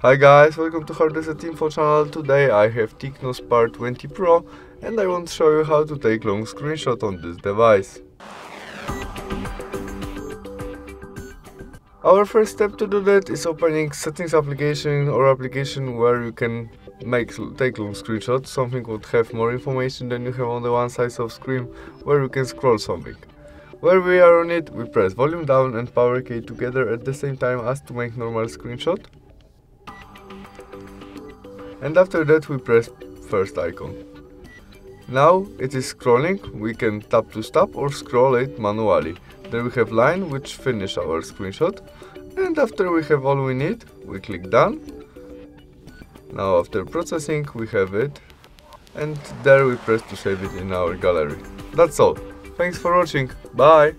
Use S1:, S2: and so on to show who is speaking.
S1: Hi guys, welcome to Hard Reset Info channel. Today I have Tecno Spark 20 Pro and I want to show you how to take long screenshot on this device. Our first step to do that is opening settings application or application where you can make take long screenshots. Something would have more information than you have on the one side of screen where you can scroll something. Where we are on it, we press volume down and power key together at the same time as to make normal screenshot. And after that we press first icon. Now it is scrolling, we can tap to stop or scroll it manually. Then we have line which finish our screenshot and after we have all we need we click done. Now after processing we have it and there we press to save it in our gallery. That's all. Thanks for watching. Bye!